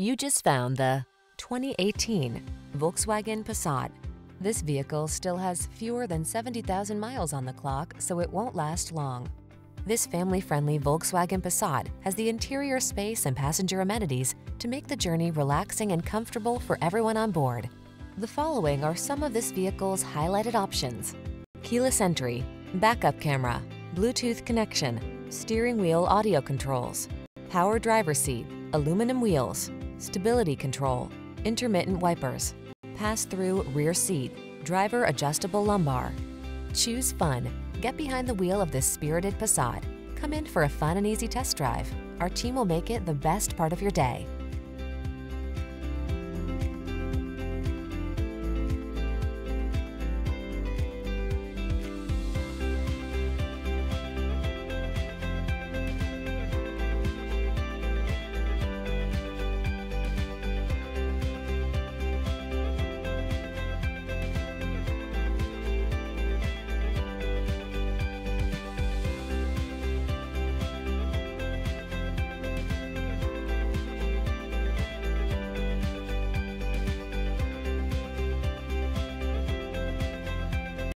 You just found the 2018 Volkswagen Passat. This vehicle still has fewer than 70,000 miles on the clock, so it won't last long. This family-friendly Volkswagen Passat has the interior space and passenger amenities to make the journey relaxing and comfortable for everyone on board. The following are some of this vehicle's highlighted options. Keyless entry, backup camera, Bluetooth connection, steering wheel audio controls, power driver seat, aluminum wheels, stability control, intermittent wipers, pass-through rear seat, driver adjustable lumbar. Choose fun. Get behind the wheel of this spirited Passat. Come in for a fun and easy test drive. Our team will make it the best part of your day.